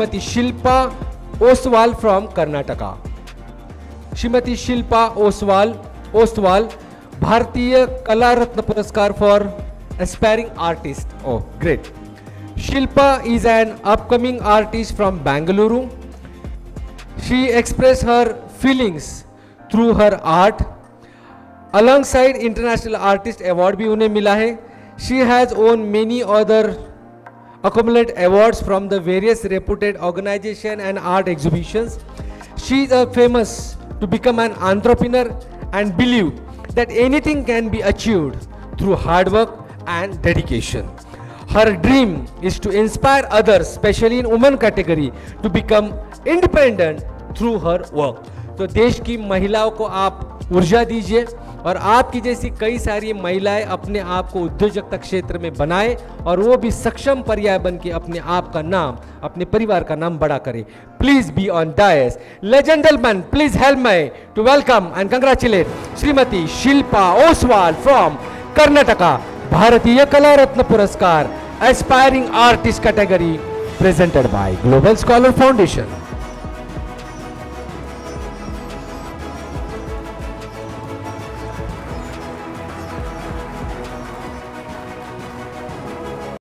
Shrimati Shilpa Oswal from Karnataka. Shrimati Shilpa Oswal Oswal, Bharatiya Kala Ratna Puraskar for aspiring artist oh great Shilpa is an upcoming artist from Bengaluru she express her feelings through her art alongside international artist award भी उन्हें मिला है। She has won many other accumulated awards from the various reputed organization and art exhibitions. She is uh, famous to become an entrepreneur and believe that anything can be achieved through hard work and dedication. Her dream is to inspire others, especially in women category, to become independent through her work. तो देश की महिलाओं को आप ऊर्जा दीजिए और आपकी जैसी कई सारी महिलाएँ अपने आप को उद्योजकता क्षेत्र में बनाए और वो भी सक्षम पर्याय बन के अपने आप का नाम, अपने परिवार का नाम बड़ा करे please be on dais gentlemen please help my to welcome and congratulate Shrimati Shilpa Oswal from Karnataka Bharatiya Kala Ratna Puraskar aspiring artist category presented by global scholar Foundation.